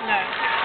No.